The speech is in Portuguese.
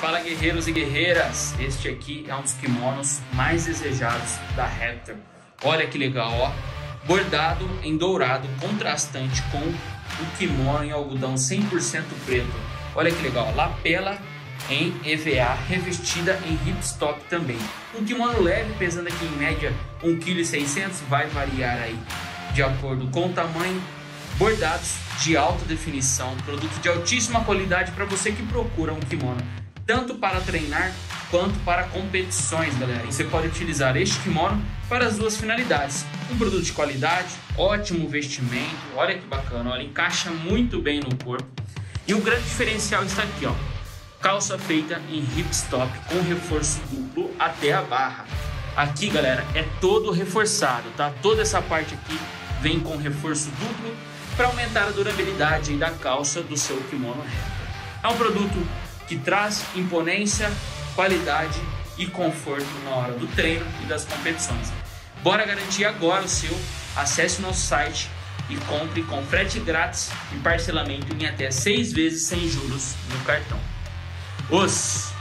Fala guerreiros e guerreiras, este aqui é um dos kimonos mais desejados da Raptor. Olha que legal, ó. Bordado em dourado, contrastante com o kimono em algodão 100% preto. Olha que legal, lapela em EVA, revestida em hipstop também. Um kimono leve, pesando aqui em média 1,6 kg, vai variar aí de acordo com o tamanho. Bordados de alta definição, produto de altíssima qualidade para você que procura um kimono, tanto para treinar quanto para competições, galera. E você pode utilizar este kimono para as duas finalidades. Um produto de qualidade, ótimo vestimento, olha que bacana, olha, encaixa muito bem no corpo. E o grande diferencial está aqui, ó calça feita em hipstop com reforço duplo até a barra. Aqui, galera, é todo reforçado, tá? Toda essa parte aqui vem com reforço duplo para aumentar a durabilidade da calça do seu kimono reto. É um produto que traz imponência, qualidade e conforto na hora do treino e das competições. Bora garantir agora o seu? Acesse o nosso site e compre com frete grátis e parcelamento em até seis vezes sem juros no cartão. Os